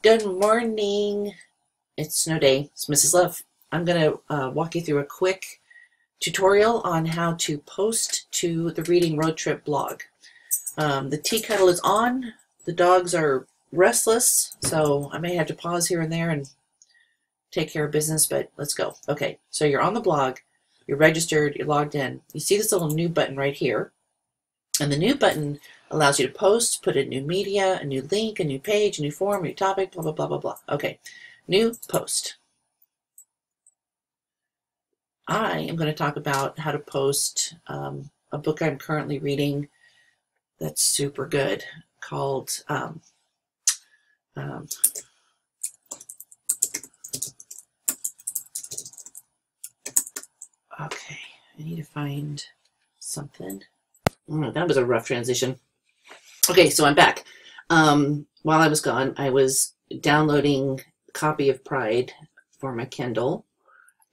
Good morning. It's snow day. It's Mrs. Love. I'm going to uh, walk you through a quick tutorial on how to post to the Reading Road Trip blog. Um, the tea kettle is on. The dogs are restless, so I may have to pause here and there and take care of business, but let's go. Okay, so you're on the blog, you're registered, you're logged in. You see this little new button right here. And the new button allows you to post, put in new media, a new link, a new page, a new form, new topic, blah, blah, blah, blah, blah. Okay, new post. I am going to talk about how to post um, a book I'm currently reading that's super good called um, um, okay I need to find something oh, that was a rough transition okay so I'm back um, while I was gone I was downloading a copy of Pride for my Kindle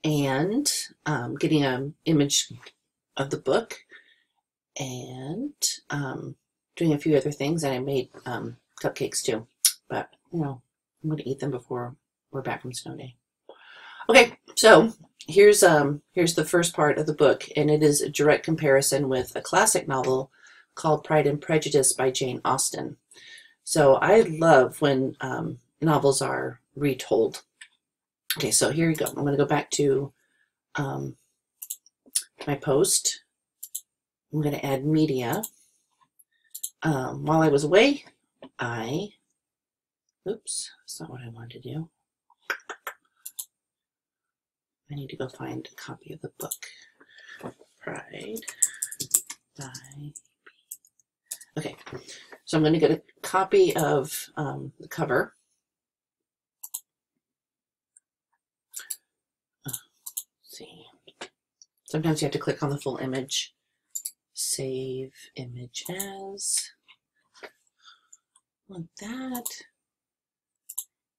and um, getting an image of the book and um, doing a few other things. And I made um, cupcakes too. But, you know, I'm going to eat them before we're back from snow day. Okay, so here's um here's the first part of the book, and it is a direct comparison with a classic novel called Pride and Prejudice by Jane Austen. So I love when um, novels are retold. Okay, so here you go. I'm going to go back to um, my post. I'm going to add media. Um, while I was away, I, oops, that's not what I wanted to do. I need to go find a copy of the book. Pride by so I'm going to get a copy of um, the cover. Uh, see. Sometimes you have to click on the full image. Save image as. Want that.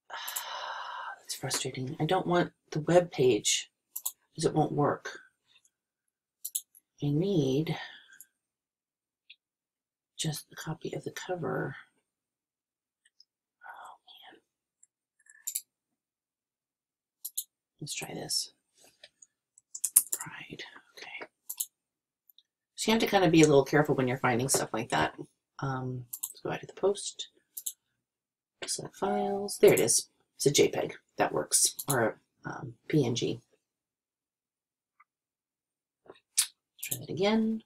That's frustrating. I don't want the web page because it won't work. I need just a copy of the cover. Oh man. Let's try this. Pride. Okay. So you have to kind of be a little careful when you're finding stuff like that. Um, let's go back to the post. Select files. There it is. It's a JPEG. That works. Or a um, PNG. Let's try that again.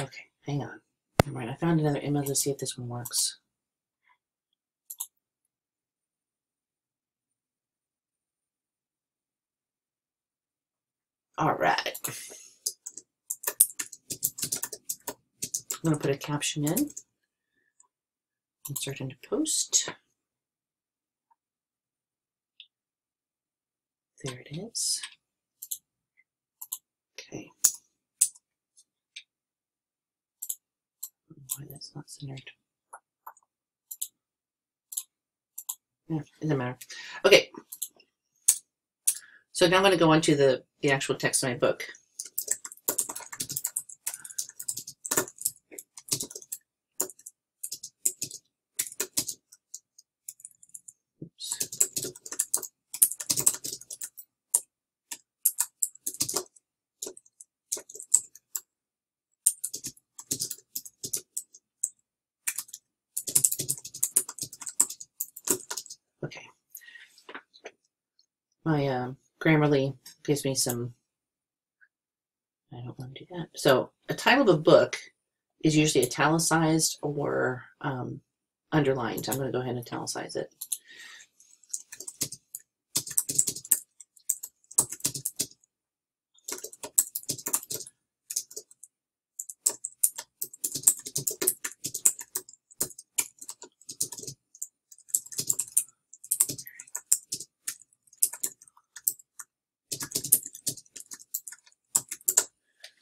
Okay, hang on. All right, I found another image. Let's see if this one works. All right. I'm going to put a caption in. Insert into post. There it is. That's not centered. Mm, yeah, doesn't matter. Okay. So now I'm going to go on to the, the actual text of my book. Oops. Okay. My uh, Grammarly gives me some. I don't want to do that. So, a title of a book is usually italicized or um, underlined. I'm going to go ahead and italicize it.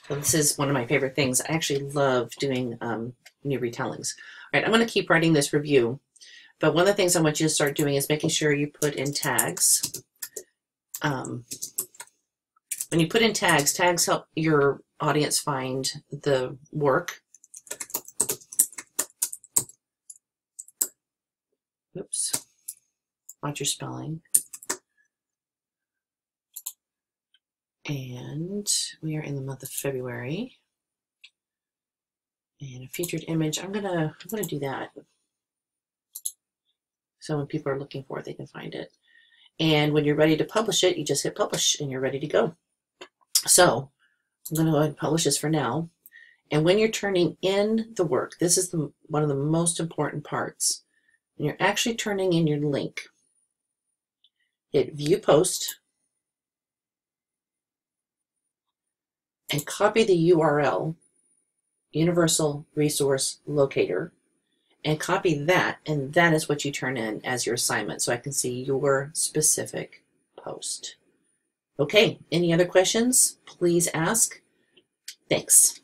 So this is one of my favorite things. I actually love doing um, new retellings. All right, I'm going to keep writing this review, but one of the things I want you to start doing is making sure you put in tags. Um, when you put in tags, tags help your audience find the work. Oops. Watch your spelling. And we are in the month of February. And a featured image, I'm gonna I'm gonna do that. So when people are looking for it, they can find it. And when you're ready to publish it, you just hit publish and you're ready to go. So I'm to go ahead and publish this for now. And when you're turning in the work, this is the, one of the most important parts. When you're actually turning in your link, hit view post and copy the URL, Universal Resource Locator, and copy that, and that is what you turn in as your assignment so I can see your specific post. Okay, any other questions? Please ask. Thanks.